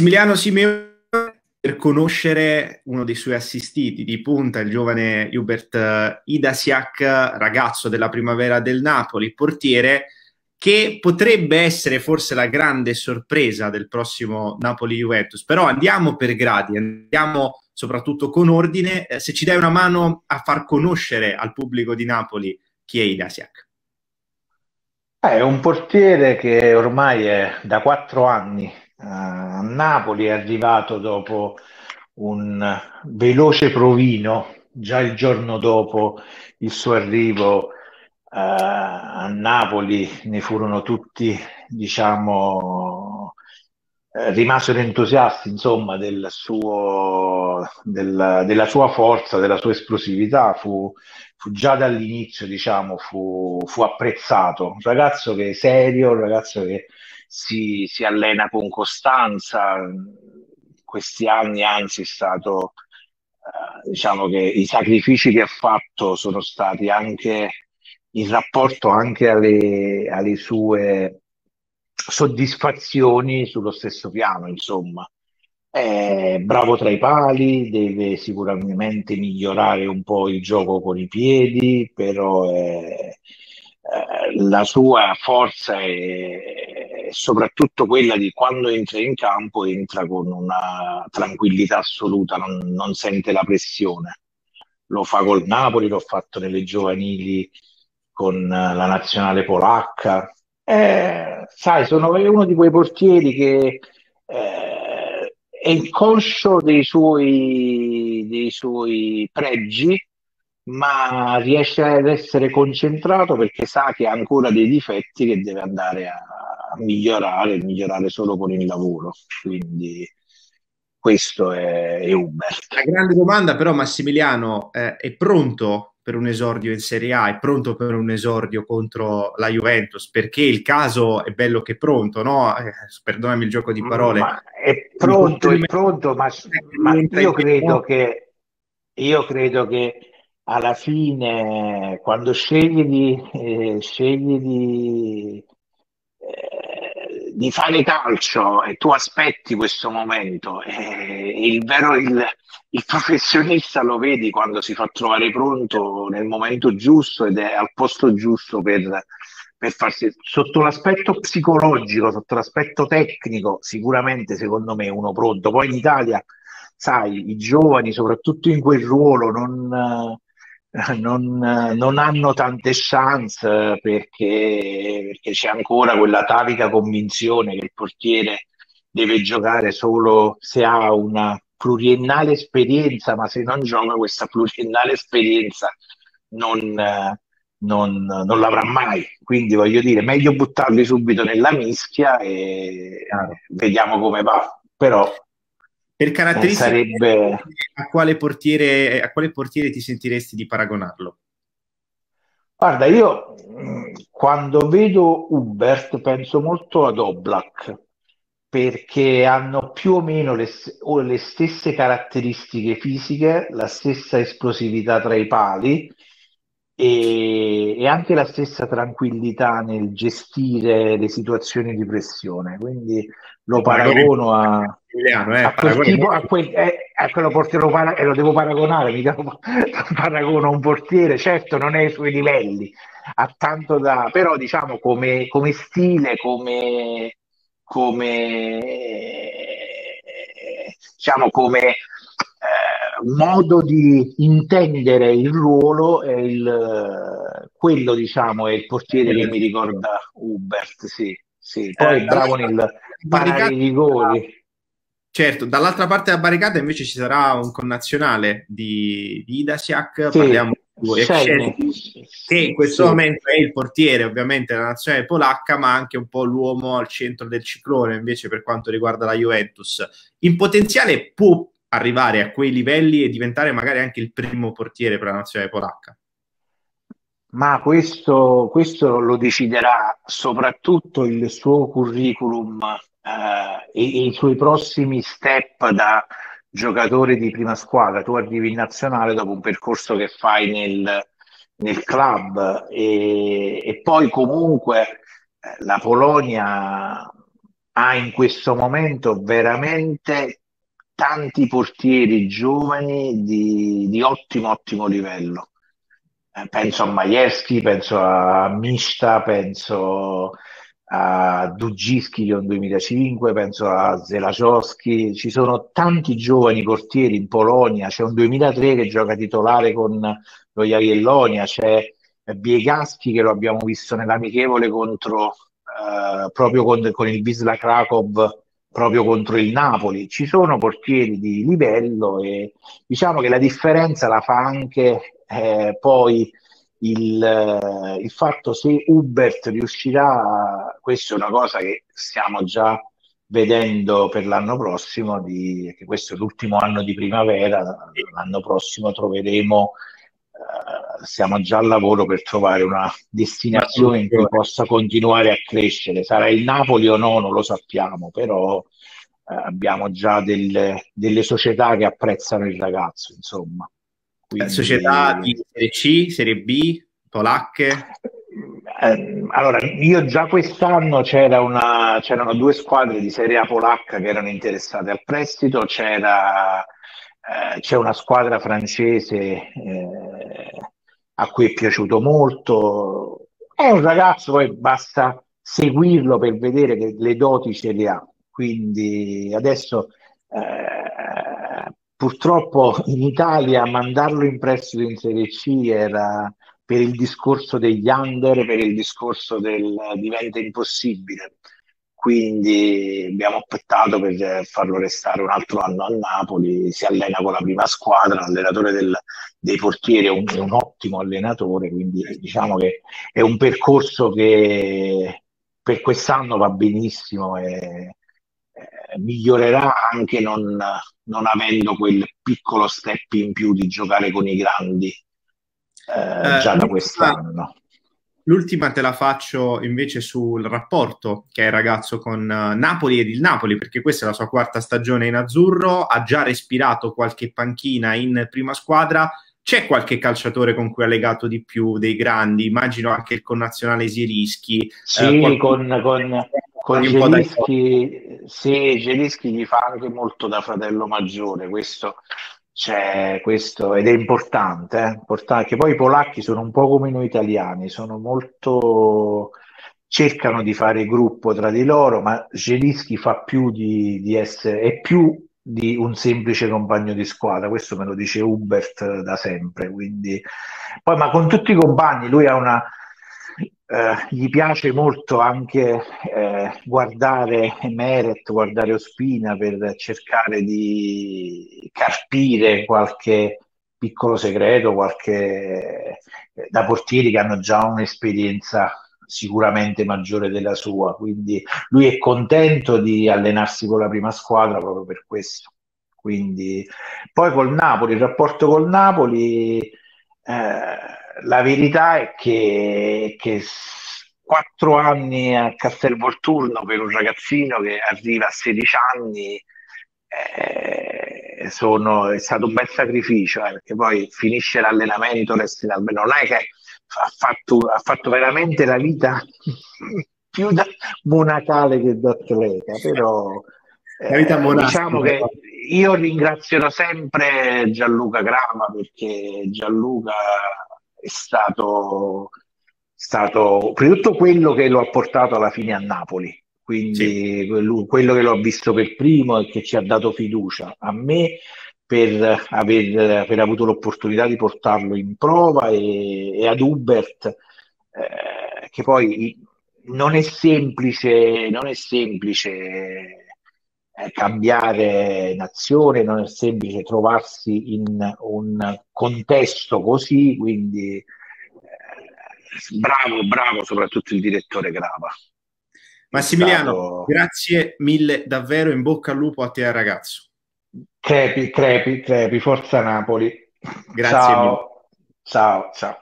Massimiliano Simeone per conoscere uno dei suoi assistiti di punta, il giovane Hubert eh, Idasiak, ragazzo della primavera del Napoli, portiere che potrebbe essere forse la grande sorpresa del prossimo Napoli-Juventus. Però andiamo per gradi, andiamo soprattutto con ordine. Eh, se ci dai una mano a far conoscere al pubblico di Napoli chi è Idasiak. È un portiere che ormai è da quattro anni a Napoli, è arrivato dopo un veloce provino, già il giorno dopo il suo arrivo eh, a Napoli. Ne furono tutti, diciamo, eh, rimasero entusiasti, insomma, del suo, del, della sua forza, della sua esplosività, fu, fu già dall'inizio, diciamo, fu, fu apprezzato, un ragazzo che è serio, un ragazzo che si, si allena con costanza. Questi anni, anzi, è stato, eh, diciamo che i sacrifici che ha fatto sono stati anche in rapporto anche alle, alle sue soddisfazioni sullo stesso piano, insomma. È bravo tra i pali, deve sicuramente migliorare un po' il gioco con i piedi, però è, eh, la sua forza è, soprattutto quella di quando entra in campo, entra con una tranquillità assoluta, non, non sente la pressione. Lo fa col Napoli, l'ho fatto nelle giovanili con la nazionale polacca. Eh, sai, sono uno di quei portieri che eh, è inconscio dei suoi, dei suoi pregi ma riesce ad essere concentrato perché sa che ha ancora dei difetti che deve andare a migliorare, migliorare solo con il lavoro. Quindi questo è, è Uber. La grande domanda però Massimiliano, eh, è pronto per un esordio in Serie A, è pronto per un esordio contro la Juventus, perché il caso è bello che pronto, no? Eh, perdonami il gioco di parole. Ma è pronto, è pronto, ma, ma io credo che io credo che alla fine, quando scegli di, eh, scegli di, eh, di, fare calcio e tu aspetti questo momento, il vero il, il, professionista lo vedi quando si fa trovare pronto nel momento giusto ed è al posto giusto per, per farsi sotto l'aspetto psicologico, sotto l'aspetto tecnico, sicuramente secondo me uno pronto. Poi in Italia, sai, i giovani, soprattutto in quel ruolo, non non, non, hanno tante chance perché, perché c'è ancora quella tavica convinzione che il portiere deve giocare solo se ha una pluriennale esperienza, ma se non gioca questa pluriennale esperienza non, non, non l'avrà mai. Quindi voglio dire, meglio buttarli subito nella mischia e vediamo come va. Però per caratteristiche, sarebbe... a, quale portiere, a quale portiere ti sentiresti di paragonarlo? Guarda, io quando vedo Hubert penso molto ad Oblak perché hanno più o meno le, o le, stesse caratteristiche fisiche, la stessa esplosività tra i pali e, e, anche la stessa tranquillità nel gestire le situazioni di pressione. Quindi lo paragono a, eh, a, quel tipo, a, quel, eh, a quello portiere lo, para, eh, lo devo paragonare, mica lo, paragono a un portiere, certo non è ai suoi livelli, ha tanto da, però diciamo come, come stile, come, come diciamo come eh, modo di intendere il ruolo è il, quello diciamo è il portiere che mi ricorda Hubert, sì, sì. poi eh, bravo nel parare i rigori Certo, dall'altra parte della barricata invece ci sarà un connazionale di, di Idasiak, sì, parliamo di che in questo sì. momento è il portiere ovviamente della nazionale polacca, ma anche un po' l'uomo al centro del ciclone invece per quanto riguarda la Juventus. In potenziale può arrivare a quei livelli e diventare magari anche il primo portiere per la nazionale polacca. Ma questo, questo lo deciderà soprattutto il suo curriculum eh, e, i suoi prossimi step da giocatore di prima squadra. Tu arrivi in nazionale dopo un percorso che fai nel, nel club e, e, poi comunque eh, la Polonia ha in questo momento veramente tanti portieri giovani di, di ottimo, ottimo livello. Eh, penso a Majewski, penso a Mista, penso a Dugiski che è un 2005, penso a Zelachowski, ci sono tanti giovani portieri in Polonia, c'è un 2003 che gioca titolare con lo Jagiellonia, c'è Biegaschi che lo abbiamo visto nell'amichevole contro, eh, proprio con, con il Wisla Krakow proprio contro il Napoli. Ci sono portieri di livello e diciamo che la differenza la fa anche eh, poi il, eh, il, fatto se Hubert riuscirà, questa è una cosa che stiamo già vedendo per l'anno prossimo, di, che questo è l'ultimo anno di primavera, l'anno prossimo troveremo, siamo già al lavoro per trovare una destinazione in cui possa continuare a crescere. Sarà il Napoli o no, non lo sappiamo, però eh, abbiamo già delle, delle società che apprezzano il ragazzo, insomma. Quindi... Società di Serie C, Serie B, polacche? Eh, allora, io già quest'anno c'era una, c'erano due squadre di Serie A polacca che erano interessate al prestito, c'era, eh, c'è una squadra francese eh, a cui è piaciuto molto. È un ragazzo, poi basta seguirlo per vedere che le doti ce le ha. Quindi adesso eh, Purtroppo in Italia mandarlo in prestito in Serie C era per il discorso degli under, per il discorso del diventa impossibile. Quindi abbiamo optato per farlo restare un altro anno a Napoli, si allena con la prima squadra, l'allenatore del, dei portieri è un, è un ottimo allenatore, quindi diciamo che è un percorso che per quest'anno va benissimo e, eh, migliorerà anche non, non, avendo quel piccolo step in più di giocare con i grandi eh, eh, già da quest'anno. L'ultima te la faccio invece sul rapporto che ha il ragazzo con uh, Napoli ed il Napoli, perché questa è la sua quarta stagione in azzurro, ha già respirato qualche panchina in prima squadra. C'è qualche calciatore con cui ha legato di più dei grandi? Immagino anche il connazionale Zierischi. Sì, eh, con, con, con Gelischi, sì, Gelischi gli fa anche molto da fratello maggiore, questo, c'è questo ed è importante, eh? importante, che poi i polacchi sono un po' come noi italiani, sono molto cercano di fare gruppo tra di loro, ma Gelischi fa più di, di essere, è più di un semplice compagno di squadra, questo me lo dice Hubert da sempre, quindi poi ma con tutti i compagni lui ha una eh, gli piace molto anche eh, guardare Meret, guardare Ospina per cercare di carpire qualche piccolo segreto, qualche eh, da portieri che hanno già un'esperienza sicuramente maggiore della sua, quindi lui è contento di allenarsi con la prima squadra proprio per questo. Quindi, poi col Napoli, il rapporto col Napoli, eh, la verità è che, che quattro anni a Castelvolturno per un ragazzino che arriva a 16 anni eh, sono, è stato un bel sacrificio eh, perché poi finisce l'allenamento, non è che ha fatto, ha fatto veramente la vita più da monacale che da atleta, però eh, diciamo che io ringrazierò sempre Gianluca Grama perché Gianluca è stato, stato prima di tutto quello che lo ha portato alla fine a Napoli, quindi sì. quello, quello, che lo ha visto per primo e che ci ha dato fiducia a me per aver, aver avuto l'opportunità di portarlo in prova e, e ad Hubert eh, che poi non è semplice, non è semplice cambiare nazione, non è semplice trovarsi in un contesto così, quindi eh, bravo, bravo soprattutto il direttore Grava. Massimiliano, stato... grazie mille davvero, in bocca al lupo a te ragazzo. Crepi, crepi, crepi, forza Napoli. Grazie ciao. mille. Ciao, ciao.